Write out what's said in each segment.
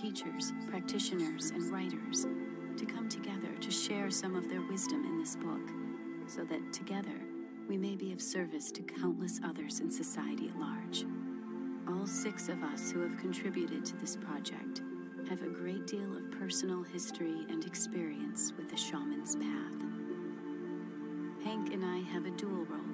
teachers, practitioners, and writers to come together to share some of their wisdom in this book, so that together we may be of service to countless others in society at large. All six of us who have contributed to this project have a great deal of personal history and experience with the shaman's path. Hank and I have a dual role.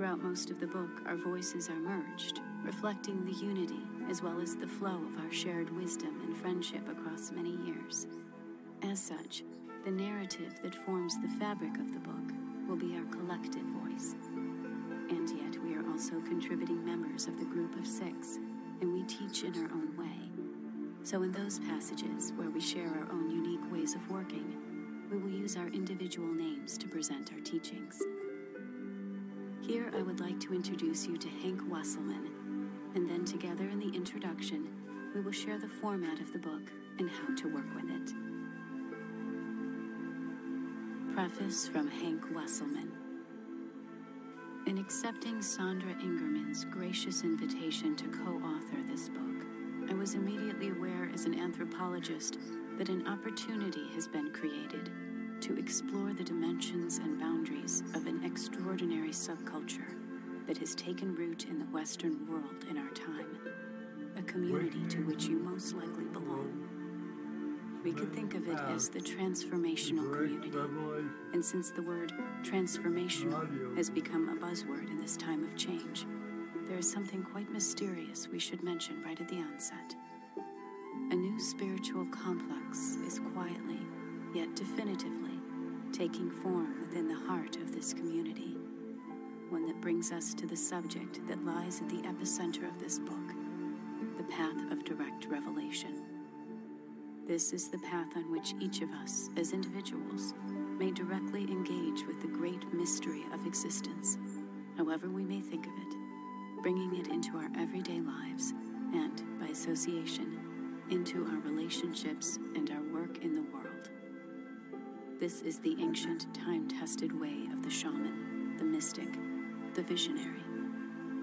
Throughout most of the book, our voices are merged, reflecting the unity as well as the flow of our shared wisdom and friendship across many years. As such, the narrative that forms the fabric of the book will be our collective voice. And yet, we are also contributing members of the group of six, and we teach in our own way. So, in those passages where we share our own unique ways of working, we will use our individual names to present our teachings. Here, I would like to introduce you to Hank Wesselman, and then together in the introduction, we will share the format of the book and how to work with it. Preface from Hank Wesselman. In accepting Sandra Ingerman's gracious invitation to co author this book, I was immediately aware as an anthropologist that an opportunity has been created to explore the dimensions and boundaries of an extraordinary subculture that has taken root in the Western world in our time, a community to which you most likely belong. We could think of it as the transformational community. And since the word transformational has become a buzzword in this time of change, there is something quite mysterious we should mention right at the onset. A new spiritual complex is quietly, yet definitively, taking form within the heart of this community. One that brings us to the subject that lies at the epicenter of this book the path of direct revelation. This is the path on which each of us, as individuals, may directly engage with the great mystery of existence, however we may think of it, bringing it into our everyday lives and, by association, into our relationships and our work in the world. This is the ancient, time tested way of the shaman, the mystic, the visionary,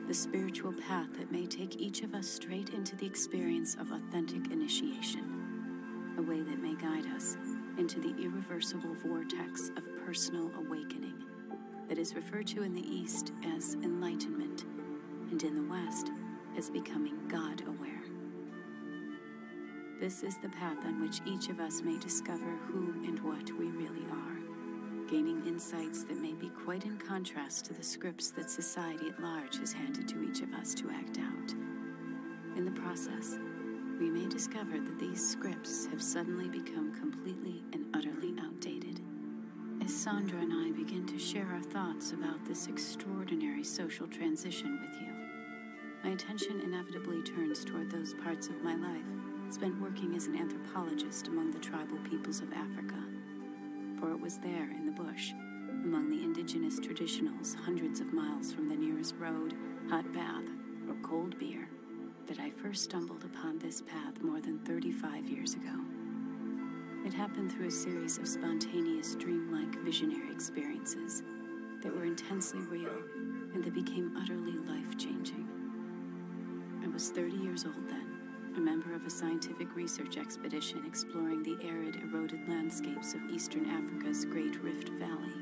the spiritual path that may take each of us straight into the experience of authentic initiation a way that may guide us into the irreversible vortex of personal awakening that is referred to in the East as enlightenment and in the West as becoming God aware. This is the path on which each of us may discover who and what we really are, gaining insights that may be quite in contrast to the scripts that society at large has handed to each of us to act out. In the process, we may discover that these scripts have suddenly become completely and utterly outdated. As Sandra and I begin to share our thoughts about this extraordinary social transition with you, my attention inevitably turns toward those parts of my life spent working as an anthropologist among the tribal peoples of Africa. For it was there, in the bush, among the indigenous traditionals hundreds of miles from the nearest road, hot bath, or cold beer, that I first stumbled upon this path more than 35 years ago. It happened through a series of spontaneous, dreamlike, visionary experiences that were intensely real and that became utterly life changing. I was 30 years old then, a member of a scientific research expedition exploring the arid, eroded landscapes of eastern Africa's Great Rift Valley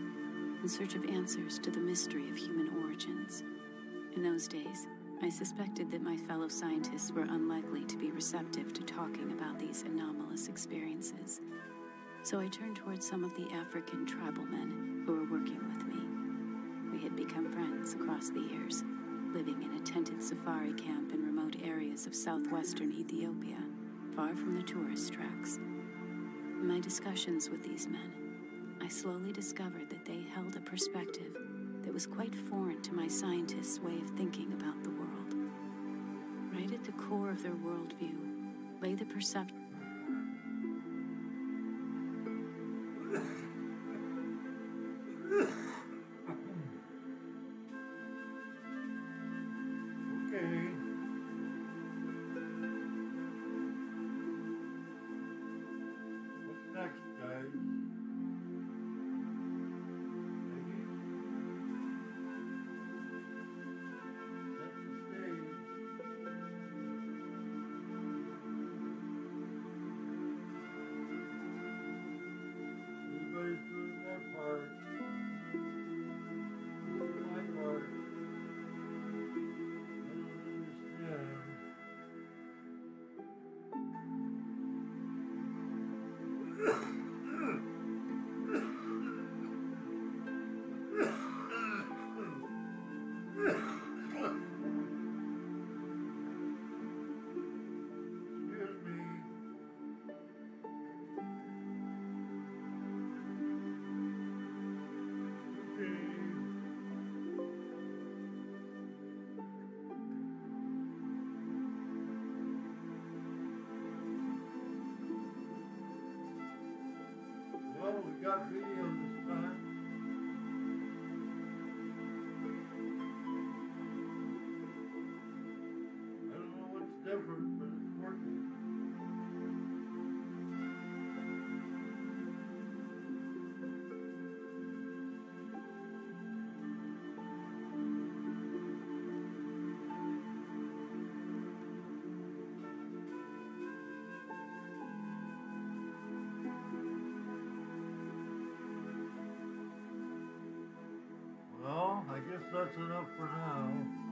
in search of answers to the mystery of human origins. In those days, I suspected that my fellow scientists were unlikely to be receptive to talking about these anomalous experiences. So I turned towards some of the African tribal men who were working with me. We had become friends across the years, living in a tented safari camp in remote areas of southwestern Ethiopia, far from the tourist tracks. In my discussions with these men, I slowly discovered that they held a perspective that was quite foreign to my scientists' way of thinking about the world. Right at the core of their worldview lay the perception. Next, got. I don't know what's different, I guess that's enough for now.